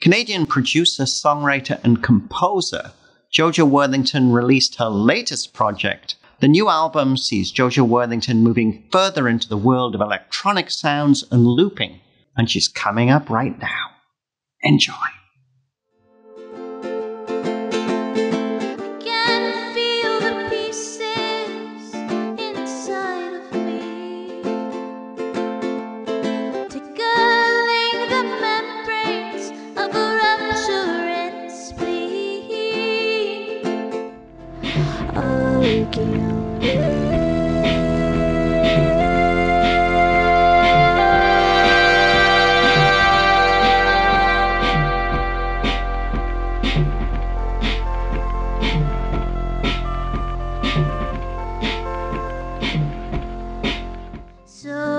Canadian producer, songwriter, and composer Jojo Worthington released her latest project. The new album sees Jojo Worthington moving further into the world of electronic sounds and looping, and she's coming up right now. Enjoy. So